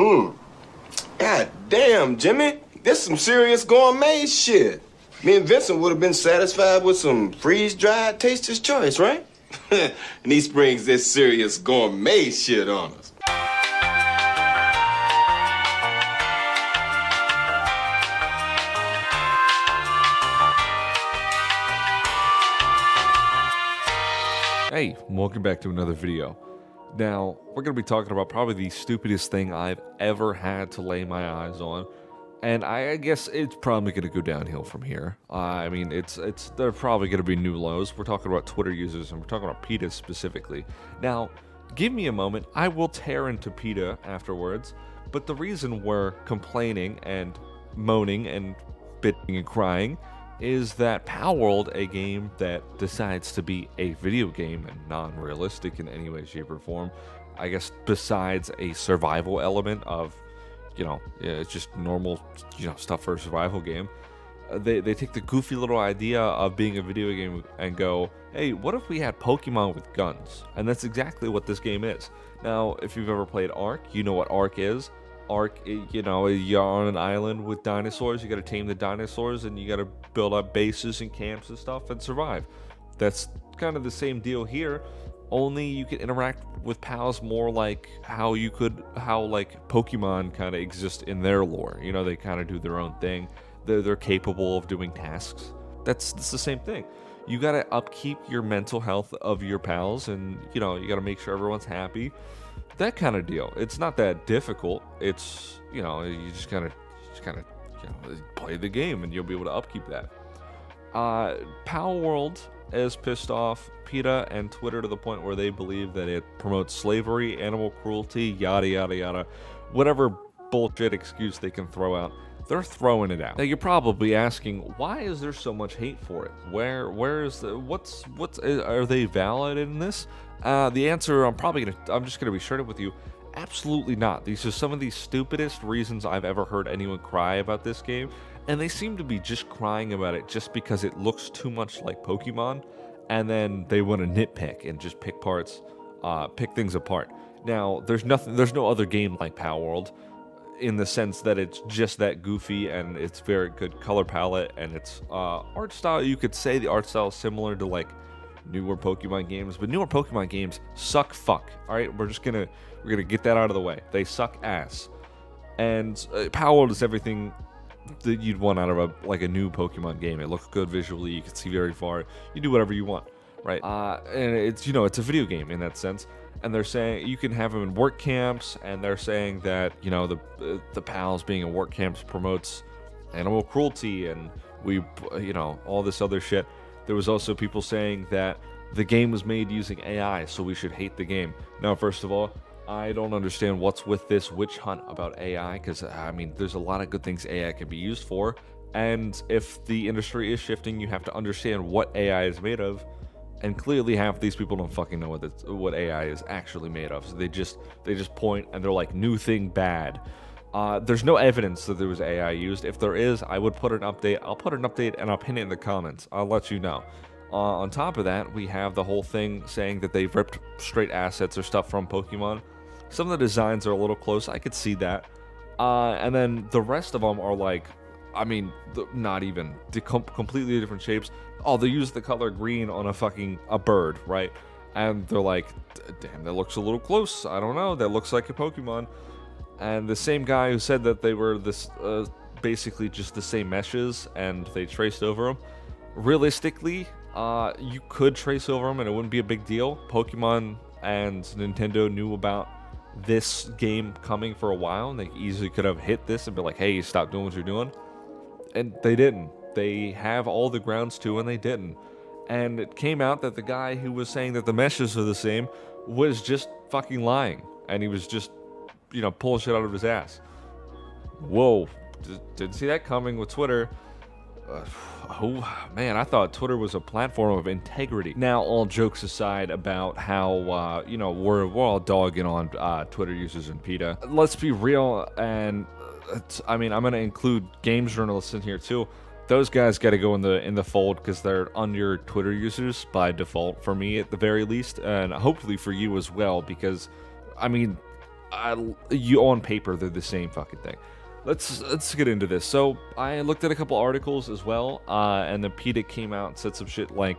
Mmm. God damn, Jimmy. This some serious gourmet shit. Me and Vincent would have been satisfied with some freeze-dried taster's choice, right? and he springs this serious gourmet shit on us. Hey, welcome back to another video. Now, we're going to be talking about probably the stupidest thing I've ever had to lay my eyes on. And I, guess it's probably going to go downhill from here. I mean, it's it's there are probably going to be new lows. We're talking about Twitter users, and we're talking about PETA specifically. Now, give me a moment. I will tear into PETA afterwards. But the reason we're complaining and moaning and bitching and crying is that Palworld a game that decides to be a video game and non-realistic in any way, shape, or form, I guess besides a survival element of, you know, it's just normal, you know, stuff for a survival game. Uh, they, they take the goofy little idea of being a video game and go, hey, what if we had Pokemon with guns? And that's exactly what this game is. Now, if you've ever played Ark, you know what Ark is Ark eh, you know you're on an island with dinosaurs you got to tame the dinosaurs and you got to build up bases and camps and stuff and survive. That's kind of the same deal here only you can interact with pals more like how you could how like pokemon kind of exist in their lore. You know they kind of do their own thing. They're, they're capable of doing tasks. That's, that's the same thing. You got to upkeep your mental health of your pals and you know you got to make sure everyone's happy that kind of deal. It's not that difficult. It's you know you just kind of just kind of you know, play the game and you'll be able to upkeep that. Uh, Palworld is pissed off PETA and Twitter to the point where they believe that it promotes slavery, animal cruelty, yada yada yada, whatever bullshit excuse they can throw out. They're throwing it out. Now you're probably asking, why is there so much hate for it? Where, where is the, what's, what's, are they valid in this? Uh, the answer, I'm probably gonna, I'm just gonna be straight up with you. Absolutely not. These are some of the stupidest reasons I've ever heard anyone cry about this game, and they seem to be just crying about it just because it looks too much like Pokemon, and then they want to nitpick and just pick parts, uh, pick things apart. Now, there's nothing, there's no other game like Palworld, in the sense that it's just that goofy and it's very good color palette and it's uh, art style. You could say the art style is similar to like newer Pokemon games, but newer Pokemon games suck fuck. All right, we're just gonna we're gonna get that out of the way. They suck ass. And uh, Palworld is everything that you'd want out of a like a new Pokemon game. It looks good visually. You can see very far. You do whatever you want, right? Uh, and it's you know it's a video game in that sense. And they're saying you can have them in work camps, and they're saying that you know the the pals being in work camps promotes animal cruelty, and we you know all this other shit. There was also people saying that the game was made using AI, so we should hate the game. Now, first of all, I don't understand what's with this witch hunt about AI, because, I mean, there's a lot of good things AI can be used for, and if the industry is shifting, you have to understand what AI is made of, and clearly half these people don't fucking know what, what AI is actually made of, so they just, they just point and they're like, new thing bad. Uh, there's no evidence that there was AI used. If there is, I would put an update. I'll put an update and I'll pin it in the comments. I'll let you know. Uh, on top of that, we have the whole thing saying that they've ripped straight assets or stuff from Pokemon. Some of the designs are a little close. I could see that. Uh, and then the rest of them are like, I mean, not even com completely different shapes. Oh, they use the color green on a fucking a bird, right? And they're like, damn, that looks a little close. I don't know. That looks like a Pokemon and the same guy who said that they were this uh, basically just the same meshes and they traced over them. Realistically, uh, you could trace over them and it wouldn't be a big deal. Pokemon and Nintendo knew about this game coming for a while and they easily could have hit this and be like, hey, stop doing what you're doing. And they didn't. They have all the grounds to and they didn't. And it came out that the guy who was saying that the meshes are the same was just fucking lying. And he was just you know, pulling shit out of his ass. Whoa, didn't see that coming with Twitter. Uh, oh man, I thought Twitter was a platform of integrity. Now, all jokes aside about how uh, you know we're, we're all dogging on uh, Twitter users and PETA. Let's be real, and I mean I'm gonna include games journalists in here too. Those guys got to go in the in the fold because they're under Twitter users by default for me at the very least, and hopefully for you as well. Because I mean, I, you on paper they're the same fucking thing. Let's let's get into this. So I looked at a couple articles as well, uh, and then PETA came out and said some shit like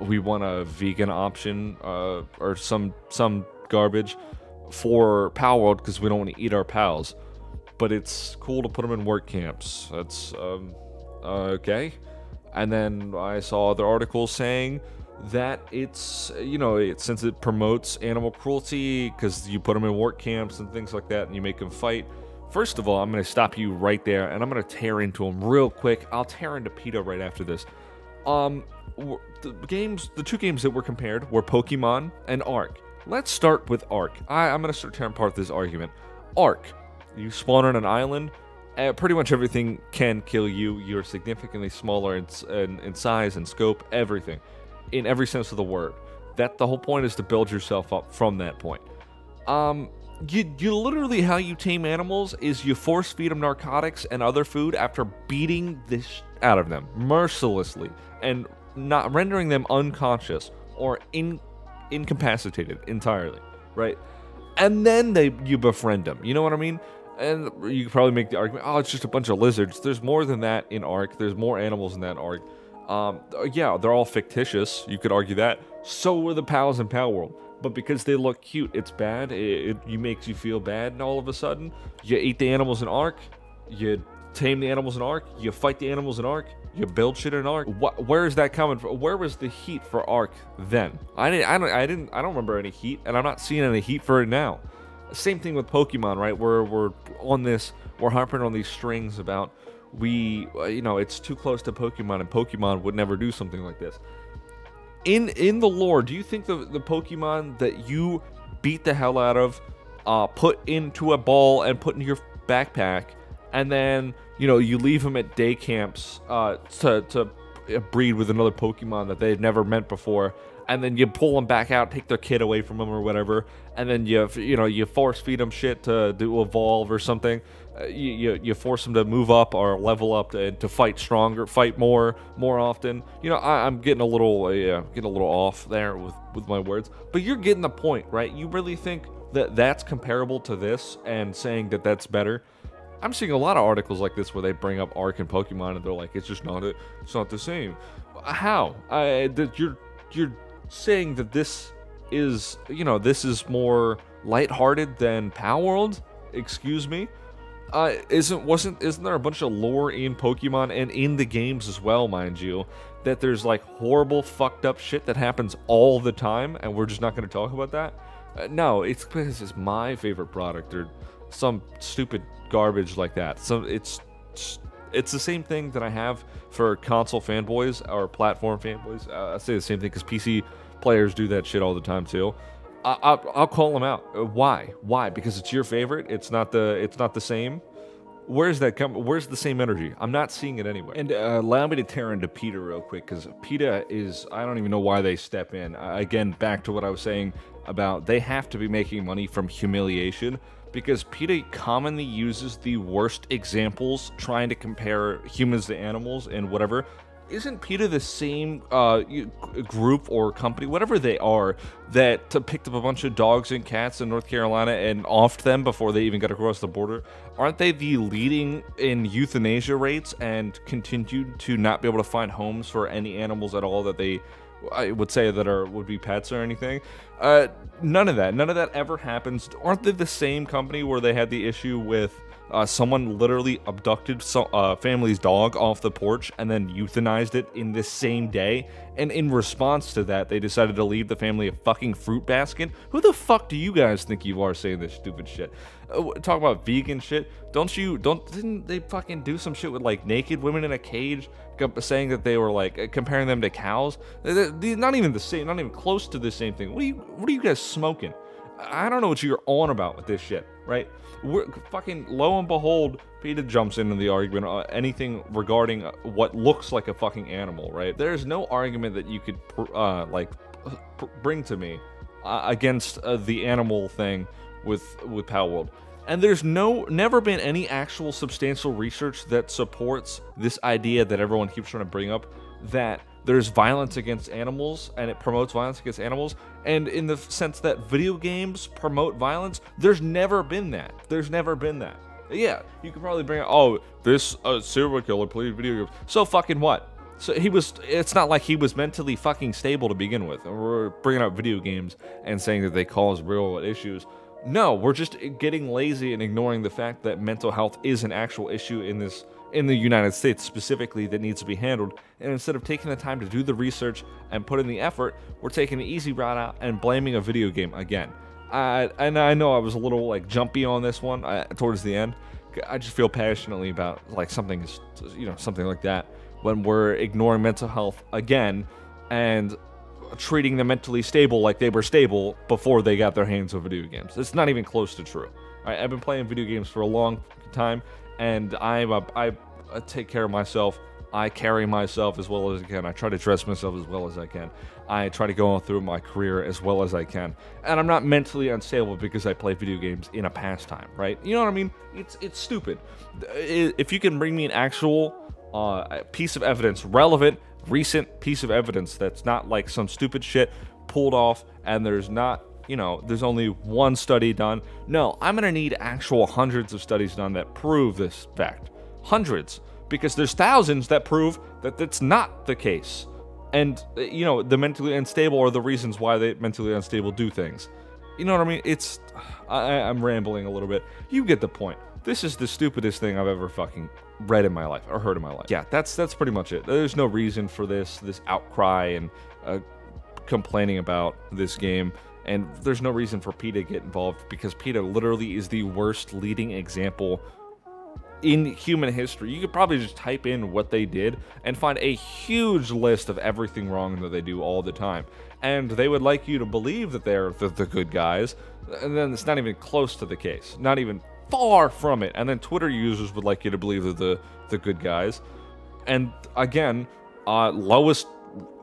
we want a vegan option uh, or some some garbage for Palworld because we don't want to eat our pals. But it's cool to put them in work camps. That's um, uh, okay. And then I saw other articles saying that it's you know it, since it promotes animal cruelty because you put them in work camps and things like that and you make them fight. First of all, I'm going to stop you right there and I'm going to tear into them real quick. I'll tear into PETA right after this. Um, the games, the two games that were compared were Pokemon and Ark. Let's start with Ark. I, am going to start tearing apart this argument. Ark, you spawn on an island. Uh, pretty much everything can kill you. You're significantly smaller in, in, in size and scope, everything, in every sense of the word. That the whole point is to build yourself up from that point. Um, you, you literally how you tame animals is you force feed them narcotics and other food after beating this out of them mercilessly and not rendering them unconscious or in, incapacitated entirely, right? And then they you befriend them. You know what I mean? And you could probably make the argument, oh, it's just a bunch of lizards. There's more than that in Ark. There's more animals in that Ark. Um, yeah, they're all fictitious. You could argue that. So were the pals in Palworld. But because they look cute, it's bad. It, it, makes you feel bad, and all of a sudden, you eat the animals in Ark. You tame the animals in Ark. You fight the animals in Ark. You build shit in Ark. What, where is that coming from? Where was the heat for Ark then? I didn't. I don't. I didn't. I don't remember any heat, and I'm not seeing any heat for it now. Same thing with Pokemon, right? We're we're on this. We're harping on these strings about we. Uh, you know, it's too close to Pokemon, and Pokemon would never do something like this. In in the lore, do you think the the Pokemon that you beat the hell out of, uh, put into a ball and put in your backpack, and then you know, you leave them at day camps uh, to, to breed with another Pokemon that they've never met before, and then you pull them back out, take their kid away from them or whatever, and then you you know you force feed them shit to, to evolve or something. Uh, you, you, you force them to move up or level up to, to fight stronger, fight more more often. You know, I, am getting a little uh, yeah, getting a little off there with with my words, but you're getting the point, right? You really think that that's comparable to this and saying that that's better? I'm seeing a lot of articles like this where they bring up Ark and Pokemon and they're like, it's just not a, it's not the same. How? I, that you're you're saying that this is you know this is more lighthearted than Palworld? Excuse me. Uh, isn't wasn't isn't there a bunch of lore in Pokemon and in the games as well, mind you, that there's like horrible fucked up shit that happens all the time, and we're just not going to talk about that? Uh, no, it's because it's my favorite product or some stupid garbage like that. So it's it's the same thing that I have for console fanboys or platform fanboys. Uh, I say the same thing because PC players do that shit all the time too. I, will call them out. Uh, why? Why? Because it's your favorite. It's not the. It's not the same. Where's that come? Where's the same energy? I'm not seeing it anywhere. And uh, allow me to tear into PETA real quick because PETA is. I don't even know why they step in. Uh, again, back to what I was saying about they have to be making money from humiliation because PETA commonly uses the worst examples trying to compare humans to animals and whatever. Isn't PETA the same uh, group or company, whatever they are, that picked up a bunch of dogs and cats in North Carolina and offed them before they even got across the border? Aren't they the leading in euthanasia rates and continued to not be able to find homes for any animals at all that they I would say that are would be pets or anything. Uh, none of that. None of that ever happens. Aren't they the same company where they had the issue with uh, someone literally abducted so, uh, family's dog off the porch and then euthanized it in the same day. And in response to that, they decided to leave the family a fucking fruit basket. Who the fuck do you guys think you are saying this stupid shit? Uh, talk about vegan shit. Don't you don't didn't they fucking do some shit with like naked women in a cage, saying that they were like uh, comparing them to cows? They're not even the same, not even close to the same thing. What are you what are you guys smoking? I don't know what you're on about with this shit, right? We're fucking lo and behold, PETA jumps into the argument uh, anything regarding uh, what looks like a fucking animal, right? There's no argument that you could uh, like bring to me uh, against uh, the animal thing with with Palworld. And there's no never been any actual substantial research that supports this idea that everyone keeps trying to bring up that there's violence against animals and it promotes violence against animals. And in the sense that video games promote violence, there's never been that. There's never been that. Yeah, you could probably bring up, oh, this uh, serial killer played video games. So fucking what? So he was, it's not like he was mentally fucking stable to begin with. And we're bringing up video games and saying that they cause real issues. No, we're just getting lazy and ignoring the fact that mental health is an actual issue in this in the United States specifically that needs to be handled. And instead of taking the time to do the research and put in the effort, we're taking the easy route out and blaming a video game again. I, and I know I was a little like jumpy on this one uh, towards the end. I just feel passionately about like something, is you know, something like that when we're ignoring mental health again and treating the mentally stable like they were stable before they got their hands on video games. It's not even close to true. Right? I've been playing video games for a long time, and I'm take care of myself. I carry myself as well as I can. I try to dress myself as well as I can. I try to go on through my career as well as I can. And I'm not mentally unstable because I play video games in a pastime, right? You know what I mean? It's it's stupid. If you can bring me an actual uh, piece of evidence, relevant, recent piece of evidence that's not like some stupid shit pulled off and there's not you know, there's only one study done. No, I'm going to need actual hundreds of studies done that prove this fact. Hundreds. Because there's thousands that prove that that's not the case. And, uh, you know, the mentally unstable are the reasons why they mentally unstable do things. You know what I mean? It's. I, I'm rambling a little bit. You get the point. This is the stupidest thing I've ever fucking read in my life or heard in my life. Yeah, that's that's pretty much it. There's no reason for this this outcry and uh, complaining about this game, and there's no reason for PETA to get involved because PETA literally is the worst leading example in human history. You could probably just type in what they did and find a huge list of everything wrong that they do all the time. And they would like you to believe that they're the, the good guys, and then it's not even close to the case. Not even far from it. And then Twitter users would like you to believe that the the good guys. And again, uh, lowest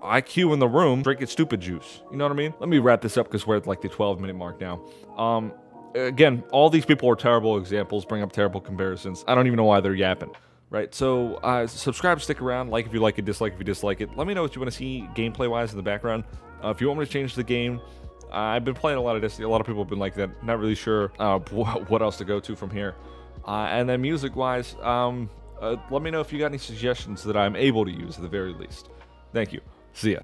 IQ in the room, drink drinking stupid juice. You know what I mean? Let me wrap this up because we're at like the 12 minute mark now. Um, again, all these people are terrible examples, bring up terrible comparisons. I don't even know why they're yapping. Right, so uh, subscribe, stick around, like if you like it, dislike if you dislike it. Let me know what you want to see gameplay wise in the background. Uh, if you want me to change the game, I've been playing a lot of Destiny. A lot of people have been like that. Not really sure uh, what else to go to from here. Uh, and then music-wise, um, uh, let me know if you got any suggestions that I'm able to use at the very least. Thank you. See ya.